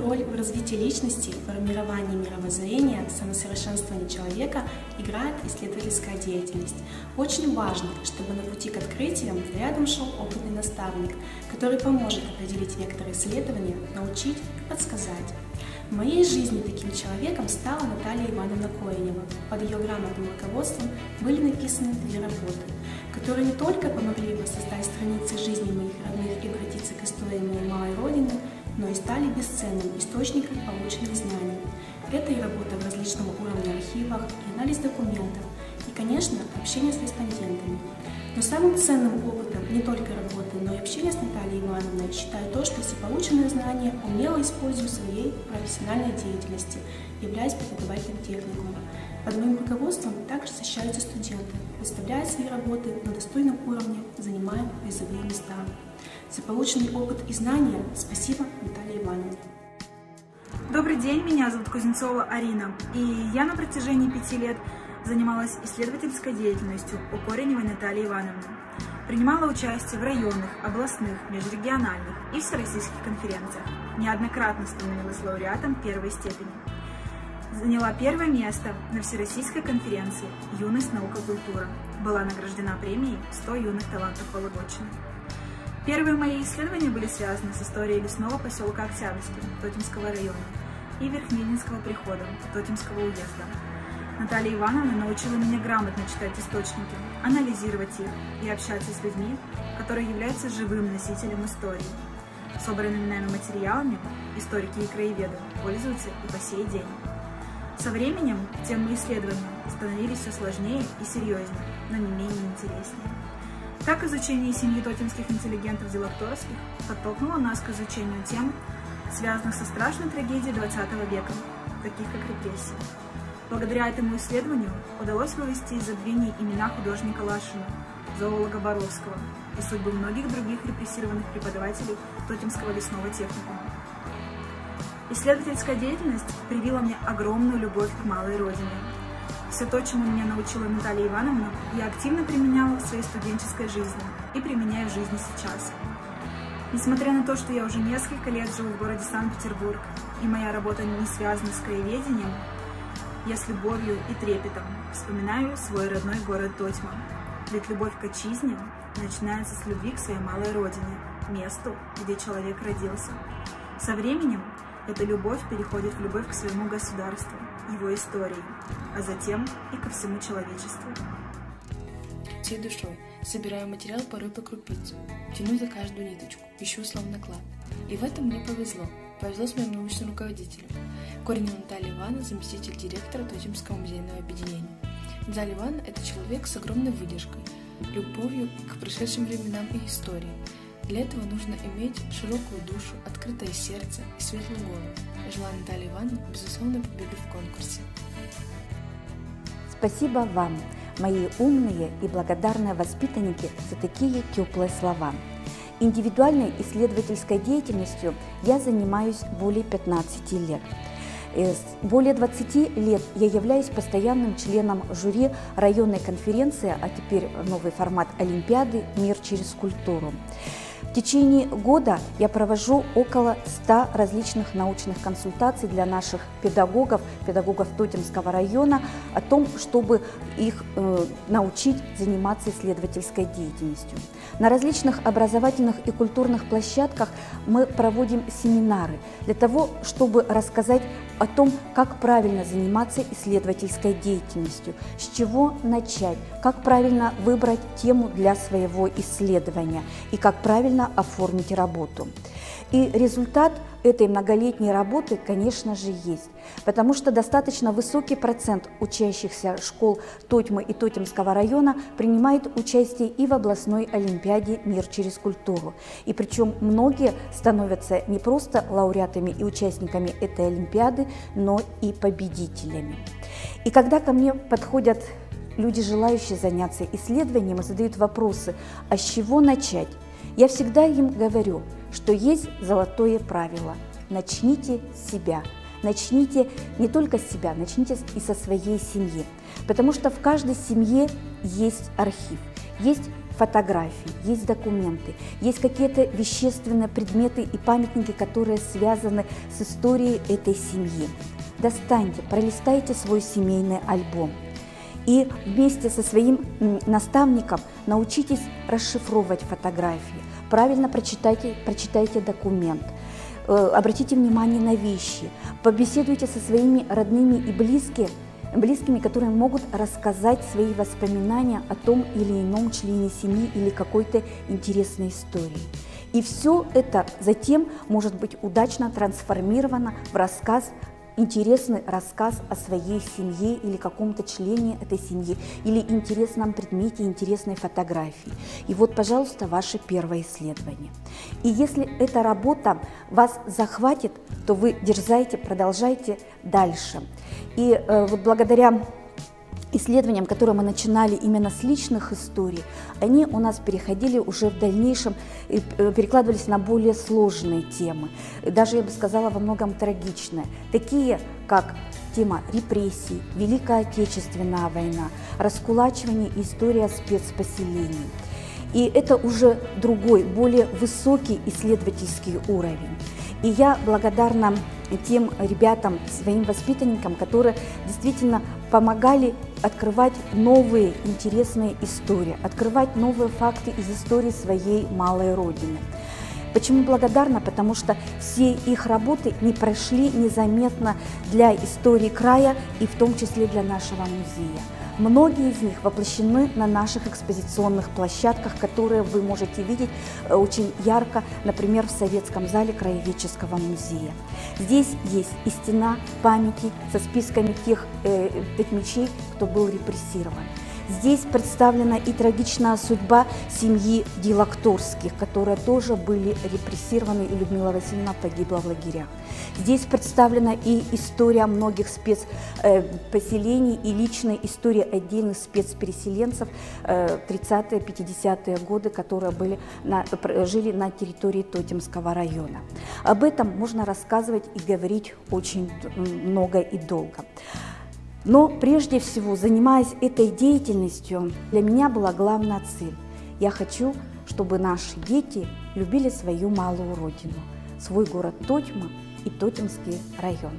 Роль в развитии личности, формировании мировоззрения, самосовершенствовании человека играет исследовательская деятельность. Очень важно, чтобы на пути к открытиям рядом шел опытный наставник, который поможет определить вектор исследования, научить, подсказать. В моей жизни таким человеком стала Наталья Ивановна Коенева. Под ее грамотным руководством были написаны две работы, которые не только помогли воссоздать страницы жизни моих родных и обратиться к истории моей малой родины, но и стали бесценным источником полученных знаний. Это и работа в различном уровне архивах, и анализ документов, и, конечно, общение с респондентами. Но самым ценным опытом не только работы, но и общения с Натальей Ивановной считаю то, что все полученные знания умело использую в своей профессиональной деятельности, являясь преподавателем техникума. Под моим руководством также защищаются студенты, выставляют свои работы на достойном уровне, занимая призовые места. За полученный опыт и знания спасибо Наталье Ивановне. Добрый день, меня зовут Кузнецова Арина, и я на протяжении пяти лет занималась исследовательской деятельностью у Кореневой Натальи Ивановны. Принимала участие в районных, областных, межрегиональных и всероссийских конференциях. Неоднократно становилась лауреатом первой степени. Заняла первое место на Всероссийской конференции «Юность, наука, культура». Была награждена премией «100 юных талантов Вологодчины». Первые мои исследования были связаны с историей лесного поселка Октябрьский Тотемского района и Верхнединского прихода Тотемского уезда. Наталья Ивановна научила меня грамотно читать источники, анализировать их и общаться с людьми, которые являются живым носителем истории. Собранными нами материалами историки и краеведы пользуются и по сей день. Со временем темы исследования становились все сложнее и серьезнее, но не менее интереснее. Так изучение семьи тотемских интеллигентов Зелакторских подтолкнуло нас к изучению тем, связанных со страшной трагедией XX века, таких как репрессии. Благодаря этому исследованию удалось вывести из забвений имена художника Лашина, зоолога Боровского и судьбы многих других репрессированных преподавателей Тотемского лесного техникума. Исследовательская деятельность привила мне огромную любовь к малой родине. Все то, чему меня научила Наталья Ивановна, я активно применяла в своей студенческой жизни и применяю в жизни сейчас. Несмотря на то, что я уже несколько лет живу в городе Санкт-Петербург, и моя работа не связана с краеведением, я с любовью и трепетом вспоминаю свой родной город Тотьма. Ведь любовь к отчизне начинается с любви к своей малой родине, месту, где человек родился. Со временем эта любовь переходит в любовь к своему государству, его истории, а затем и ко всему человечеству. Всей душой собираю материал порой по крупицу, тяну за каждую ниточку, ищу словно клад. И в этом мне повезло. Повезло с моим научным руководителем. Коренева Наталья Ивановна, заместитель директора Тотемского музейного объединения. Наталья Ивановна – это человек с огромной выдержкой, любовью к прошедшим временам и истории. Для этого нужно иметь широкую душу, открытое сердце и светлую голову. Желаю Наталье Ивановне безусловно победы в конкурсе. Спасибо вам, мои умные и благодарные воспитанники, за такие теплые слова. Индивидуальной исследовательской деятельностью я занимаюсь более 15 лет. Э, более 20 лет я являюсь постоянным членом жюри районной конференции, а теперь новый формат Олимпиады «Мир через культуру». В течение года я провожу около 100 различных научных консультаций для наших педагогов, педагогов Тотемского района, о том, чтобы их э, научить заниматься исследовательской деятельностью. На различных образовательных и культурных площадках мы проводим семинары для того, чтобы рассказать о том, как правильно заниматься исследовательской деятельностью, с чего начать, как правильно выбрать тему для своего исследования и как правильно оформить работу. И результат этой многолетней работы, конечно же, есть, потому что достаточно высокий процент учащихся школ Тотьмы и Тотемского района принимает участие и в областной олимпиаде «Мир через культуру». И причем многие становятся не просто лауреатами и участниками этой олимпиады, но и победителями. И когда ко мне подходят люди, желающие заняться исследованием, и задают вопросы, а с чего начать, я всегда им говорю – что есть золотое правило – начните с себя. Начните не только с себя, начните и со своей семьи. Потому что в каждой семье есть архив, есть фотографии, есть документы, есть какие-то вещественные предметы и памятники, которые связаны с историей этой семьи. Достаньте, пролистайте свой семейный альбом и вместе со своим наставником научитесь расшифровывать фотографии, правильно прочитайте, прочитайте документ, э, обратите внимание на вещи, побеседуйте со своими родными и близкими, близкими, которые могут рассказать свои воспоминания о том или ином члене семьи или какой-то интересной истории. И все это затем может быть удачно трансформировано в рассказ интересный рассказ о своей семье или каком-то члене этой семьи, или интересном предмете, интересной фотографии. И вот, пожалуйста, ваше первое исследование. И если эта работа вас захватит, то вы дерзайте, продолжайте дальше. И э, вот благодаря исследованиям, которые мы начинали именно с личных историй, они у нас переходили уже в дальнейшем, э, перекладывались на более сложные темы, даже, я бы сказала, во многом трагичные, такие как тема репрессий, Великая Отечественная война, раскулачивание и история спецпоселений. И это уже другой, более высокий исследовательский уровень. И я благодарна тем ребятам, своим воспитанникам, которые действительно помогали открывать новые интересные истории, открывать новые факты из истории своей малой родины. Почему благодарна? Потому что все их работы не прошли незаметно для истории края и в том числе для нашего музея. Многие из них воплощены на наших экспозиционных площадках, которые вы можете видеть э, очень ярко, например, в Советском зале Краеведческого музея. Здесь есть и стена памяти со списками тех э, мечей, кто был репрессирован. Здесь представлена и трагичная судьба семьи Дилакторских, которые тоже были репрессированы, и Людмила Васильевна погибла в лагерях. Здесь представлена и история многих спецпоселений э, и личная история отдельных спецпереселенцев 30-50-е э, годы, которые были на, жили на территории Тотемского района. Об этом можно рассказывать и говорить очень много и долго. Но прежде всего, занимаясь этой деятельностью, для меня была главная цель. Я хочу, чтобы наши дети любили свою малую родину, свой город Тотьма и Тотемский район.